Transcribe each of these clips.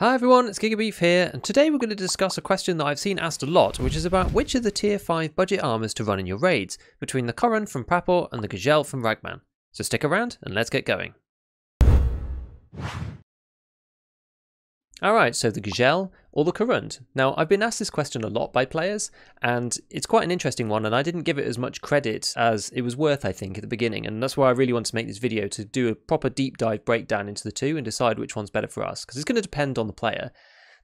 Hi everyone, it's Gigabeef here, and today we're going to discuss a question that I've seen asked a lot, which is about which of the tier 5 budget armors to run in your raids, between the Korund from Prapor and the Gzhel from Ragman. So stick around and let's get going. Alright, so the Gzhel or the Korund. Now, I've been asked this question a lot by players, and it's quite an interesting one, and I didn't give it as much credit as it was worth, I think, at the beginning, and that's why I really want to make this video, to do a proper deep dive breakdown into the two and decide which one's better for us, because it's going to depend on the player.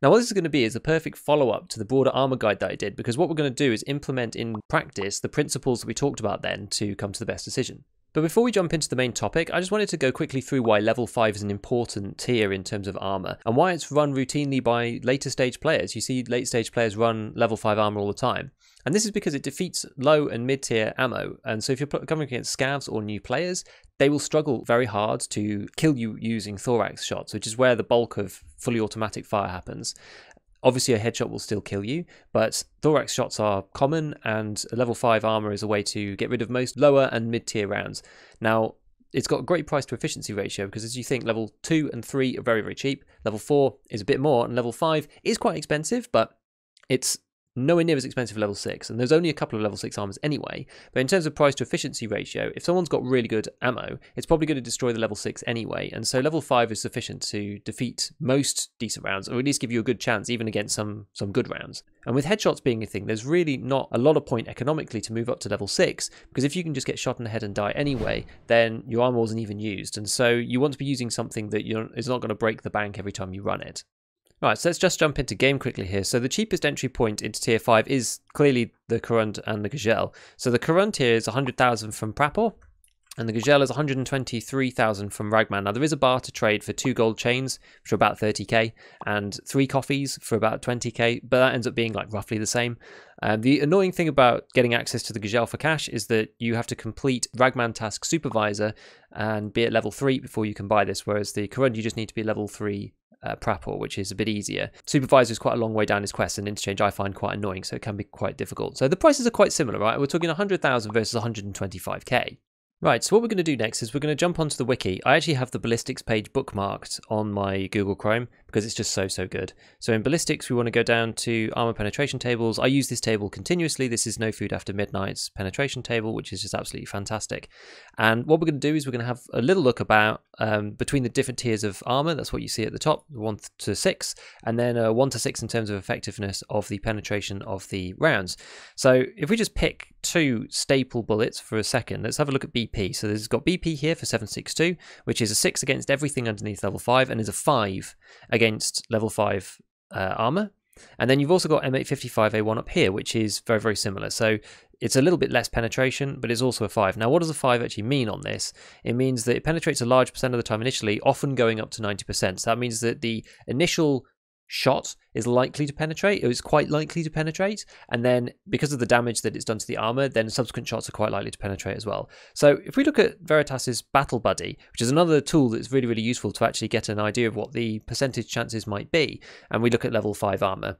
Now, what this is going to be is a perfect follow up to the broader armor guide that I did, because what we're going to do is implement in practice the principles that we talked about then to come to the best decision. But before we jump into the main topic, I just wanted to go quickly through why level 5 is an important tier in terms of armor and why it's run routinely by later stage players. You see late stage players run level 5 armor all the time. And this is because it defeats low and mid tier ammo. And so if you're coming against scavs or new players, they will struggle very hard to kill you using thorax shots, which is where the bulk of fully automatic fire happens. Obviously, a headshot will still kill you, but thorax shots are common, and level 5 armor is a way to get rid of most lower and mid tier rounds. Now, it's got a great price to efficiency ratio because as you think, level 2 and 3 are very, very cheap. Level 4 is a bit more, and level 5 is quite expensive, but it's nowhere near as expensive as level 6, and there's only a couple of level 6 armors anyway. But in terms of price to efficiency ratio, if someone's got really good ammo, it's probably going to destroy the level 6 anyway, and so level 5 is sufficient to defeat most decent rounds, or at least give you a good chance even against some, some good rounds. And with headshots being a thing, there's really not a lot of point economically to move up to level 6, because if you can just get shot in the head and die anyway, then your armor wasn't even used, and so you want to be using something that is not going to break the bank every time you run it. Right, so let's just jump into game quickly here. So the cheapest entry point into tier 5 is clearly the Korund and the Gzhel. So the Korund here is 100,000 from Prapor, and the Gzhel is 123,000 from Ragman. Now there is a bar to trade for two gold chains, which are about 30k, and three coffees for about 20k, but that ends up being like roughly the same. Um, the annoying thing about getting access to the Gzhel for cash is that you have to complete Ragman Task Supervisor and be at level 3 before you can buy this, whereas the Korund you just need to be level 3 uh, Prapor, which is a bit easier. Supervisor is quite a long way down his quest, and interchange I find quite annoying, so it can be quite difficult. So the prices are quite similar, right? We're talking 100,000 versus 125k. Right, so what we're going to do next is we're going to jump onto the wiki. I actually have the ballistics page bookmarked on my Google Chrome because it's just so, so good. So in ballistics, we want to go down to armor penetration tables. I use this table continuously. This is No Food After Midnight's penetration table, which is just absolutely fantastic. And what we're going to do is we're going to have a little look about um, between the different tiers of armor. That's what you see at the top, 1 to 6, and then uh, 1 to 6 in terms of effectiveness of the penetration of the rounds. So if we just pick two staple bullets for a second, let's have a look at BP. So there's got BP here for 762, which is a 6 against everything underneath level 5, and is a 5 against level 5 uh, armor. And then you've also got M855A1 up here, which is very, very similar. So it's a little bit less penetration, but it's also a 5. Now, what does a 5 actually mean on this? It means that it penetrates a large percent of the time initially, often going up to 90%. So that means that the initial shot is likely to penetrate, it is quite likely to penetrate, and then because of the damage that it's done to the armor, then subsequent shots are quite likely to penetrate as well. So if we look at Veritas's Battle Buddy, which is another tool that's really, really useful to actually get an idea of what the percentage chances might be, and we look at level 5 armor,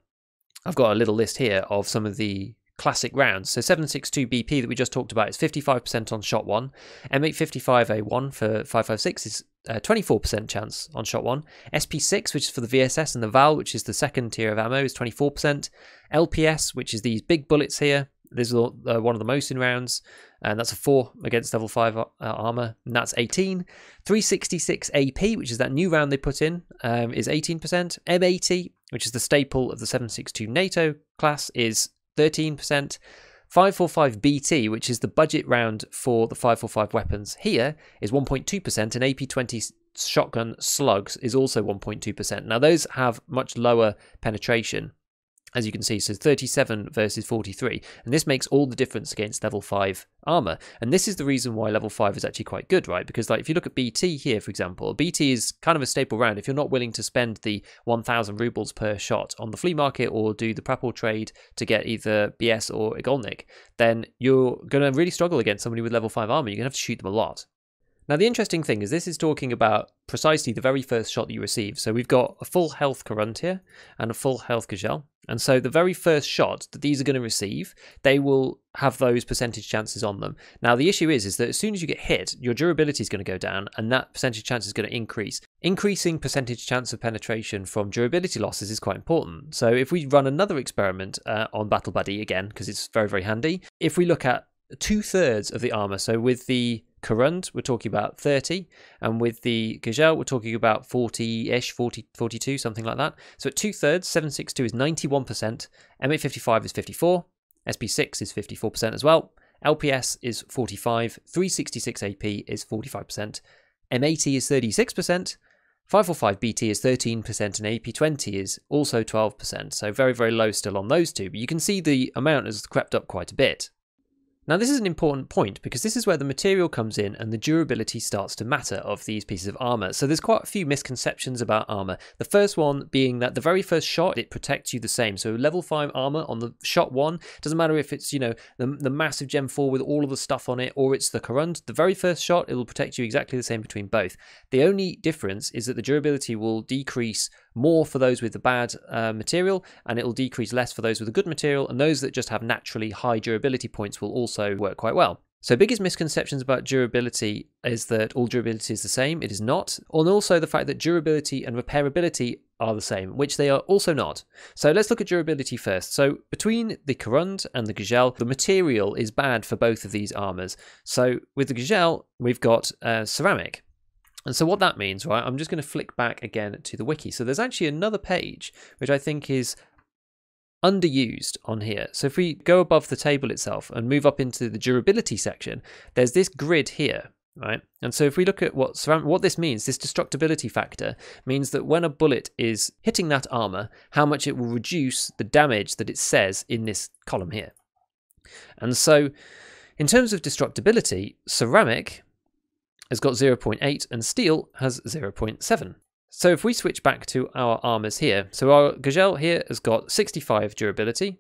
I've got a little list here of some of the classic rounds. So 762 BP that we just talked about is 55% on shot one. M855A1 for 556 is uh, 24% chance on shot one. SP6, which is for the VSS, and the VAL, which is the second tier of ammo, is 24%. LPS, which is these big bullets here, this is uh, one of the most in rounds, and that's a 4 against level 5 uh, armor, and that's 18. 366 AP, which is that new round they put in, um, is 18%. M80, which is the staple of the 762 NATO class, is 13%. 545 BT, which is the budget round for the 545 weapons here, is 1.2%, and AP20 shotgun slugs is also 1.2%. Now, those have much lower penetration as you can see, so 37 versus 43. And this makes all the difference against level 5 armor. And this is the reason why level 5 is actually quite good, right? Because like if you look at BT here, for example, BT is kind of a staple round. If you're not willing to spend the 1,000 rubles per shot on the flea market or do the Prapor trade to get either BS or Igolnik, then you're going to really struggle against somebody with level 5 armor. You're going to have to shoot them a lot. Now, the interesting thing is this is talking about precisely the very first shot that you receive. So we've got a full health Korund here and a full health Gzhel. And so the very first shot that these are going to receive, they will have those percentage chances on them. Now the issue is is that as soon as you get hit, your durability is going to go down and that percentage chance is going to increase. Increasing percentage chance of penetration from durability losses is quite important. So if we run another experiment uh, on Battle Buddy again because it's very very handy, if we look at two thirds of the armor, so with the Korund, we're talking about 30. And with the Gzhel, we're talking about 40 ish, 40, 42, something like that. So at two thirds, 762 is 91%, M855 is 54, SP6 is 54% as well, LPS is 45, 366 AP is 45%, M80 is 36%. 545 BT is 13% and AP20 is also 12%, so very, very low still on those two. But you can see the amount has crept up quite a bit. Now this is an important point because this is where the material comes in and the durability starts to matter of these pieces of armor. So there's quite a few misconceptions about armor. The first one being that the very first shot, it protects you the same. So level 5 armor on the shot 1, doesn't matter if it's, you know, the, the massive Gen 4 with all of the stuff on it or it's the Korund, the very first shot, it will protect you exactly the same between both. The only difference is that the durability will decrease more for those with the bad uh, material, and it will decrease less for those with the good material, and those that just have naturally high durability points will also work quite well. So, biggest misconceptions about durability is that all durability is the same. It is not. And also the fact that durability and repairability are the same, which they are also not. So, let's look at durability first. So, between the Korund and the Gzhel, the material is bad for both of these armors. So, with the Gzhel, we've got uh, ceramic. And so what that means, right, I'm just going to flick back again to the wiki. So there's actually another page which I think is underused on here. So if we go above the table itself and move up into the durability section, there's this grid here, right? And so if we look at what what this means, this destructibility factor means that when a bullet is hitting that armor, how much it will reduce the damage that it says in this column here. And so in terms of destructibility, ceramic has got 0.8 and steel has 0.7. So if we switch back to our armors here, so our Gzhel here has got 65 durability.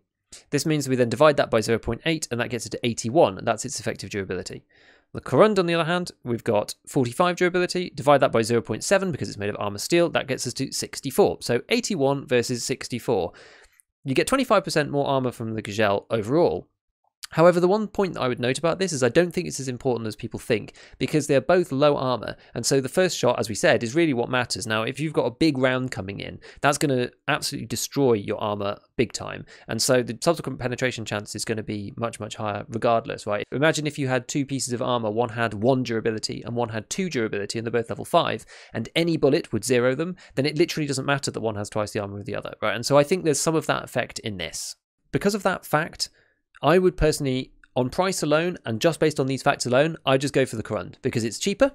This means we then divide that by 0.8 and that gets it to 81 and that's its effective durability. The Korund, on the other hand, we've got 45 durability. Divide that by 0.7 because it's made of armor steel. That gets us to 64. So 81 versus 64. You get 25% more armor from the Gzhel overall. However, the one point I would note about this is I don't think it's as important as people think because they're both low armor. And so the first shot, as we said, is really what matters. Now, if you've got a big round coming in, that's going to absolutely destroy your armor big time. And so the subsequent penetration chance is going to be much, much higher regardless, right? Imagine if you had two pieces of armor, one had one durability and one had two durability, and they're both level five, and any bullet would zero them, then it literally doesn't matter that one has twice the armor of the other, right? And so I think there's some of that effect in this. Because of that fact, I would personally, on price alone and just based on these facts alone, I just go for the Korund because it's cheaper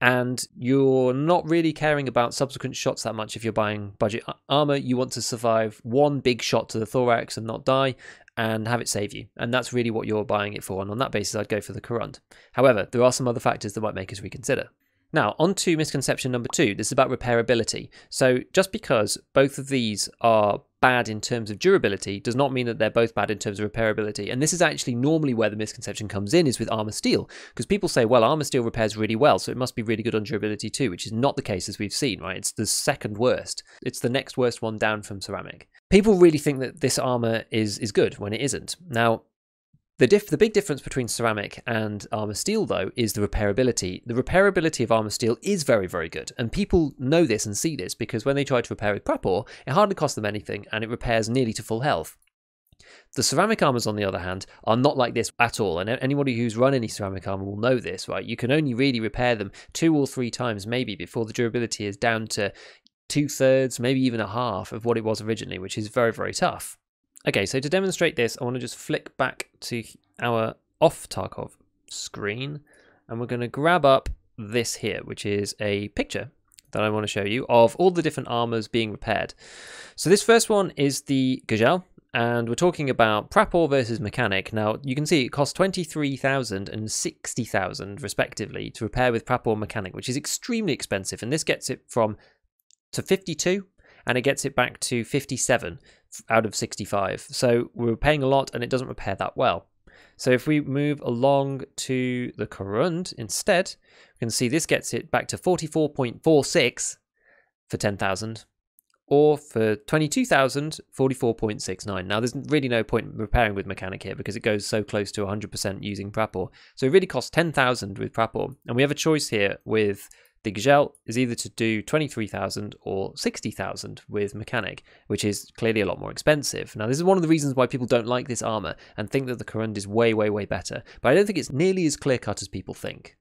and you're not really caring about subsequent shots that much if you're buying budget armor. You want to survive one big shot to the thorax and not die and have it save you. And that's really what you're buying it for. And on that basis, I'd go for the Korund. However, there are some other factors that might make us reconsider. Now, on to misconception number two. This is about repairability. So, just because both of these are bad in terms of durability does not mean that they're both bad in terms of repairability. And this is actually normally where the misconception comes in is with armor steel, because people say, well, armor steel repairs really well, so it must be really good on durability too, which is not the case as we've seen, right? It's the second worst. It's the next worst one down from ceramic. People really think that this armor is is good when it isn't. Now, the, diff- the big difference between ceramic and armor steel, though, is the repairability. The repairability of armor steel is very, very good, and people know this and see this because when they try to repair with Prapor, it hardly costs them anything and it repairs nearly to full health. The ceramic armors, on the other hand, are not like this at all, and anybody who's run any ceramic armor will know this, right? You can only really repair them two or three times, maybe, before the durability is down to two thirds, maybe even a half of what it was originally, which is very, very tough. Okay, so to demonstrate this, I want to just flick back to our off Tarkov screen, and we're going to grab up this here, which is a picture that I want to show you of all the different armors being repaired. So this first one is the Gzhel, and we're talking about Prapor versus Mechanic. Now, you can see it costs 23,000 and 60,000 respectively to repair with Prapor Mechanic, which is extremely expensive, and this gets it from to 52 and it gets it back to 57 out of 65. So we're paying a lot and it doesn't repair that well. So if we move along to the Korund instead, we can see this gets it back to 44.46 for 10,000 or for 22,000, 44.69. Now, there's really no point repairing with Mechanic here because it goes so close to 100% using Prapor. So it really costs 10,000 with Prapor. And we have a choice here with the Gzhel is either to do 23,000 or 60,000 with Mechanic, which is clearly a lot more expensive. Now, this is one of the reasons why people don't like this armor and think that the Korund is way, way, way better. But I don't think it's nearly as clear cut as people think.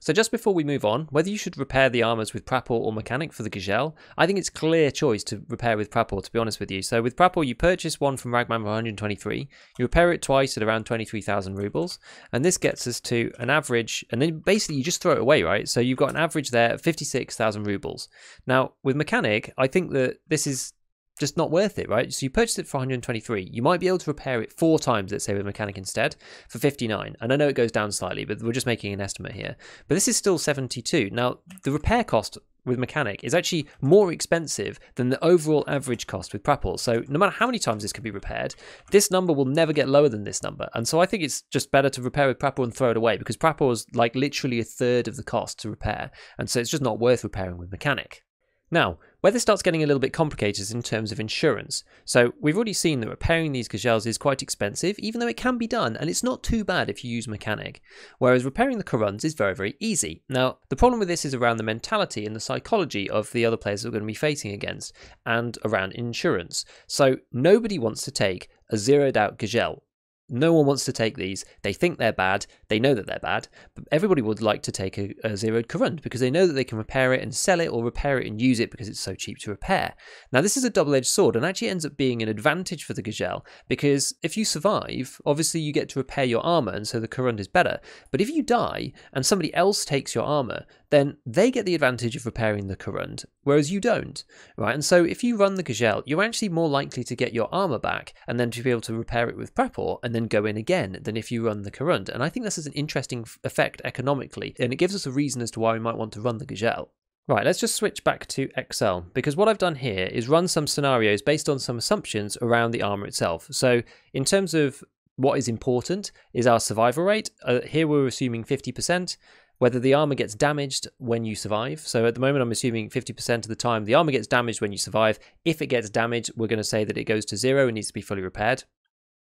So just before we move on, whether you should repair the armors with Prapor or Mechanic for the Gzhel, I think it's clear choice to repair with Prapor, to be honest with you. So with Prapor, you purchase one from Ragman for 123, you repair it twice at around 23,000 rubles, and this gets us to an average, and then basically you just throw it away, right? So you've got an average there of 56,000 rubles. Now, with Mechanic, I think that this is just not worth it, right? So you purchase it for 123. You might be able to repair it four times, let's say with mechanic instead, for 59. And I know it goes down slightly, but we're just making an estimate here. But this is still 72. Now, the repair cost with mechanic is actually more expensive than the overall average cost with Prapor. So no matter how many times this can be repaired, this number will never get lower than this number. And so I think it's just better to repair with Prapor and throw it away because Prapor is like literally a third of the cost to repair. And so it's just not worth repairing with mechanic. Now, where this starts getting a little bit complicated is in terms of insurance. So we've already seen that repairing these Gzhels is quite expensive, even though it can be done, and it's not too bad if you use mechanic. Whereas repairing the Korunds is very, very easy. Now, the problem with this is around the mentality and the psychology of the other players that we're going to be facing against, and around insurance. So nobody wants to take a zeroed out Gzhel no one wants to take these. They think they're bad. They know that they're bad. But everybody would like to take a, a zeroed Korund because they know that they can repair it and sell it or repair it and use it because it's so cheap to repair. Now, this is a double edged sword and actually ends up being an advantage for the Gzhel because if you survive, obviously you get to repair your armor and so the Korund is better. But if you die and somebody else takes your armor, then they get the advantage of repairing the Korund, whereas you don't, right? And so if you run the Gzhel, you're actually more likely to get your armor back and then to be able to repair it with Prapor and then go in again than if you run the Korund. And I think this is an interesting effect economically, and it gives us a reason as to why we might want to run the Gzhel. Right, let's just switch back to Excel because what I've done here is run some scenarios based on some assumptions around the armor itself. So in terms of what is important is our survival rate. Uh, here we're assuming 50% whether the armor gets damaged when you survive. So at the moment, I'm assuming 50% of the time the armor gets damaged when you survive. If it gets damaged, we're going to say that it goes to zero and needs to be fully repaired.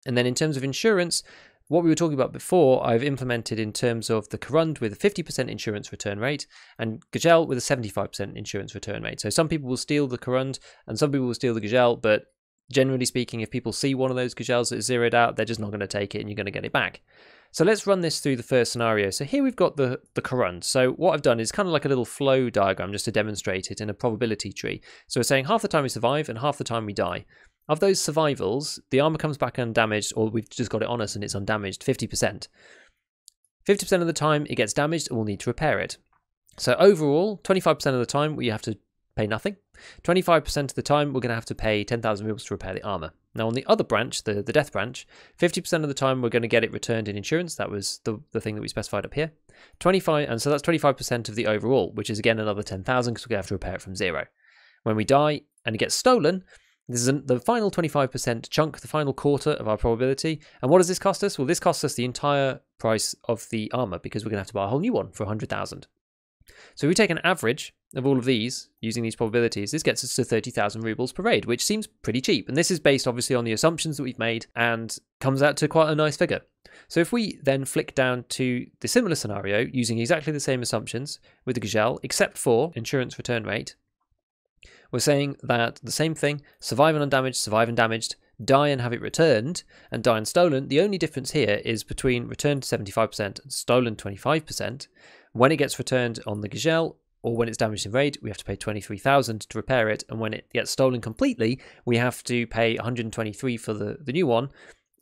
And then in terms of insurance, what we were talking about before, I've implemented in terms of the Korund with a 50% insurance return rate and Gzhel with a 75% insurance return rate. So some people will steal the Korund and some people will steal the Gzhel, but generally speaking, if people see one of those Gzhels that is zeroed out, they're just not going to take it and you're going to get it back. So let's run this through the first scenario. So here we've got the, the Korund. So what I've done is kind of like a little flow diagram just to demonstrate it in a probability tree. So we're saying half the time we survive and half the time we die. Of those survivals, the armor comes back undamaged, or we've just got it on us and it's undamaged 50%. 50% of the time it gets damaged and we'll need to repair it. So overall, 25% of the time we have to pay nothing. 25% of the time, we're going to have to pay 10,000 rubles to repair the armor. Now, on the other branch, the, the death branch, 50% of the time, we're going to get it returned in insurance. That was the, the thing that we specified up here. 25, and so that's 25% of the overall, which is again another 10,000 because we're going to have to repair it from zero. When we die and it gets stolen, this is the final 25% chunk, the final quarter of our probability. And what does this cost us? Well, this costs us the entire price of the armor because we're going to have to buy a whole new one for 100,000. So if we take an average of all of these, using these probabilities, this gets us to 30,000 rubles per raid, which seems pretty cheap. And this is based obviously on the assumptions that we've made and comes out to quite a nice figure. So if we then flick down to the similar scenario using exactly the same assumptions with the Gzhel, except for insurance return rate, we're saying that the same thing, survive and undamaged, survive and damaged, die and have it returned, and die and stolen. The only difference here is between returned 75% and stolen 25%. When it gets returned on the Gzhel, or when it's damaged in raid, we have to pay 23,000 to repair it, and when it gets stolen completely, we have to pay 123 for the, the new one.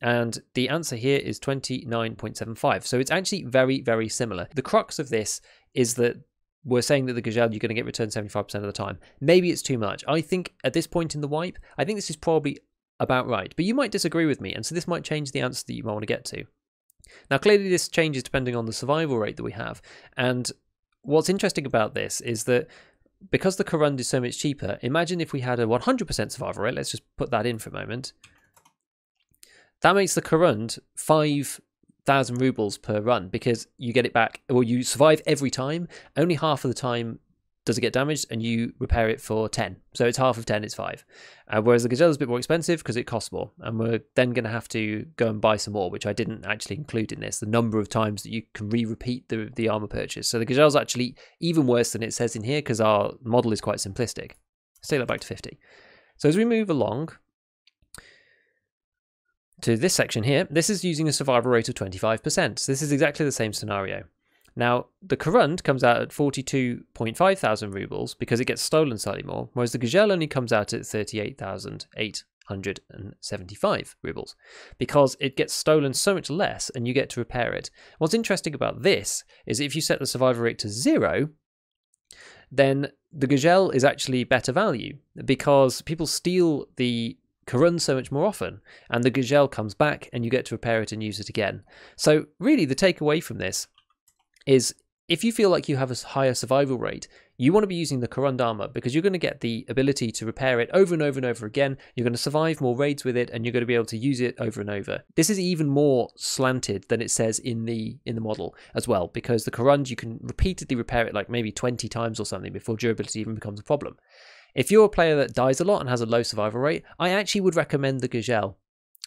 And the answer here is 29.75. So it's actually very, very similar. The crux of this is that we're saying that the Gzhel you're going to get returned 75% of the time. Maybe it's too much. I think at this point in the wipe, I think this is probably about right. But you might disagree with me, and so this might change the answer that you might want to get to. Now, clearly, this changes depending on the survival rate that we have. And what's interesting about this is that because the Korund is so much cheaper, imagine if we had a 100% survival rate. Let's just put that in for a moment. That makes the five thousand rubles per run because you get it back, or you survive every time. Only half of the time does it get damaged, and you repair it for 10. So it's half of 10, it's 5. Uh, whereas the Gzhel is a bit more expensive because it costs more. And we're then going to have to go and buy some more, which I didn't actually include in this, the number of times that you can re repeat the, the armor purchase. So the Gzhel's actually even worse than it says in here because our model is quite simplistic. Let's take that back to 50. So as we move along, to this section here, this is using a survival rate of 25%. So this is exactly the same scenario. Now, the Korund comes out at 42.5 thousand rubles because it gets stolen slightly more, whereas the Gzhel only comes out at 38,875 rubles because it gets stolen so much less and you get to repair it. What's interesting about this is if you set the survival rate to zero, then the Gzhel is actually better value because people steal the Korund so much more often, and the Gzhel comes back and you get to repair it and use it again. So, really, the takeaway from this is if you feel like you have a higher survival rate, you want to be using the Korund armor because you're going to get the ability to repair it over and over and over again. You're going to survive more raids with it, and you're going to be able to use it over and over. This is even more slanted than it says in the in the model as well, because the Korund you can repeatedly repair it like maybe 20 times or something before durability even becomes a problem. If you're a player that dies a lot and has a low survival rate, I actually would recommend the Gzhel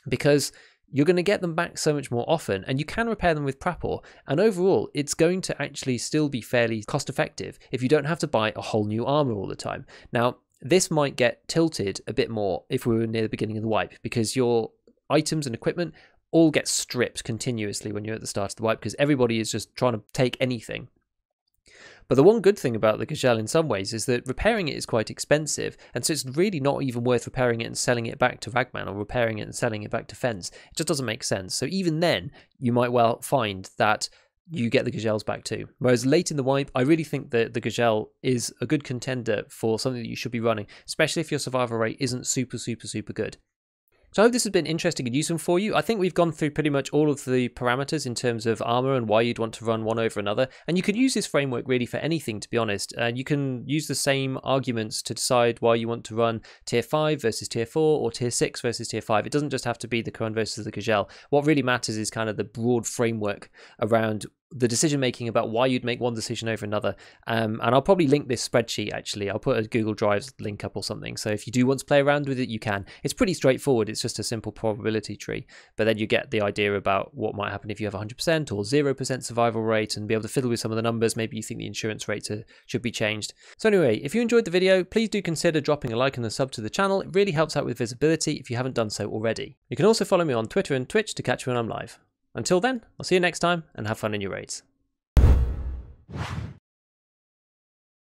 because you're going to get them back so much more often and you can repair them with Prapor. And overall, it's going to actually still be fairly cost effective if you don't have to buy a whole new armor all the time. Now, this might get tilted a bit more if we were near the beginning of the wipe because your items and equipment all get stripped continuously when you're at the start of the wipe because everybody is just trying to take anything. But the one good thing about the Gzhel in some ways is that repairing it is quite expensive, and so it's really not even worth repairing it and selling it back to Ragman or repairing it and selling it back to Fence. It just doesn't make sense. So even then, you might well find that you get the Gzhels back too. Whereas late in the wipe, I really think that the Gzhel is a good contender for something that you should be running, especially if your survival rate isn't super, super, super good. So I hope this has been interesting and useful for you. I think we've gone through pretty much all of the parameters in terms of armor and why you'd want to run one over another. And you can use this framework really for anything, to be honest. Uh, you can use the same arguments to decide why you want to run tier 5 versus tier 4 or tier 6 versus tier 5. It doesn't just have to be the Korund versus the Gzhel. What really matters is kind of the broad framework around the decision making about why you'd make one decision over another. Um, and I'll probably link this spreadsheet actually. I'll put a Google Drive link up or something. So if you do want to play around with it, you can. It's pretty straightforward. It's just a simple probability tree. But then you get the idea about what might happen if you have 100% or 0% survival rate and be able to fiddle with some of the numbers. Maybe you think the insurance rates should be changed. So anyway, if you enjoyed the video, please do consider dropping a like and a sub to the channel. It really helps out with visibility if you haven't done so already. You can also follow me on Twitter and Twitch to catch when I'm live. Until then, I'll see you next time and have fun in your raids.